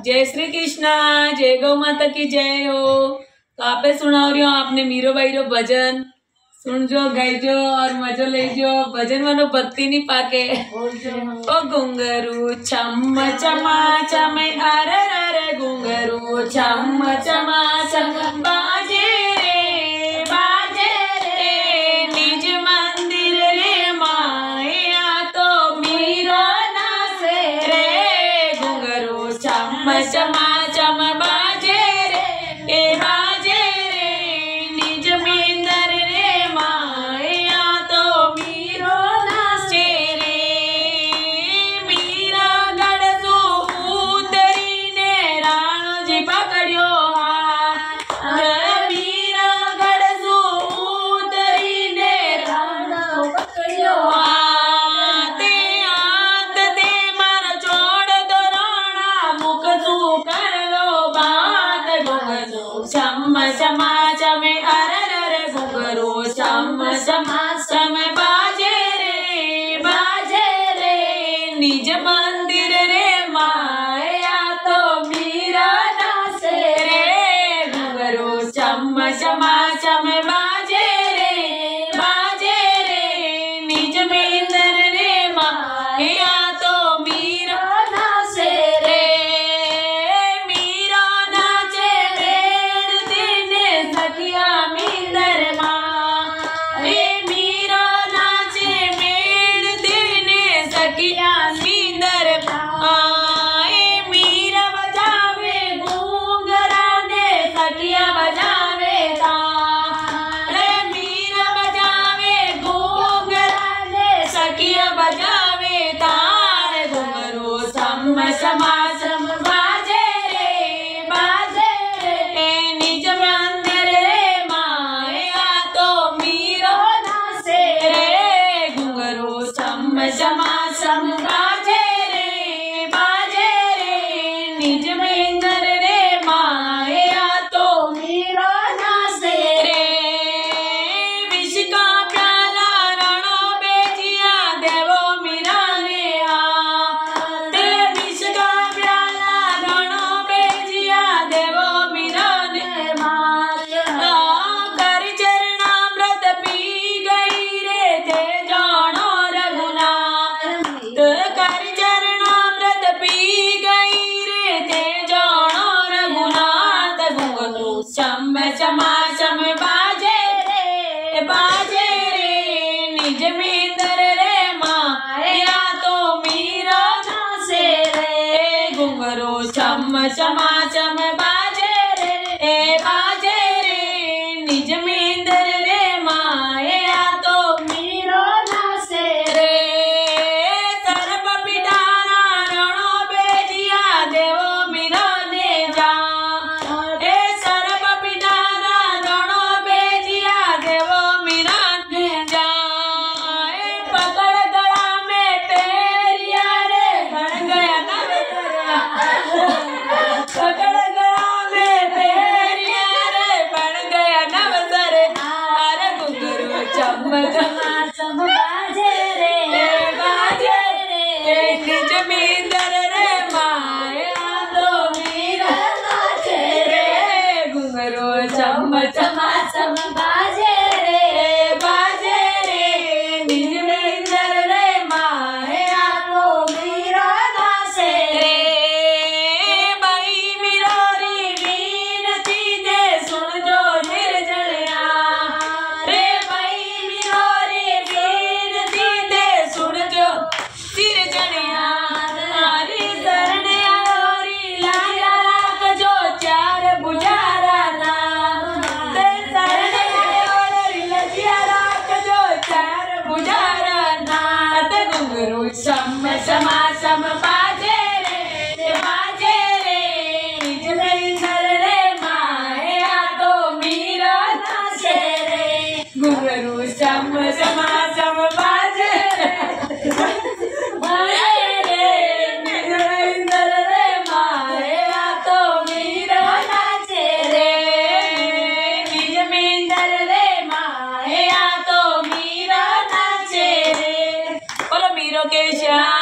जय श्री कृष्णा जय गौ माता की जय हो। तो आप सुना रही हो आपने, मीरो भाई रो भजन। सुनजो गईजो और मजो लेजो। भजन मानो भक्ति नहीं पाके। ओ घुंगरू चम चमा चमे अरे अरे घुंगरू चम चमा chama. mandar. chama chama chama. 们就 सम समा सम बाजे रे बाजे रे जलंधर रे माए आ तो मीरा नाचे रे गुरु सम समा सम बाजे Location.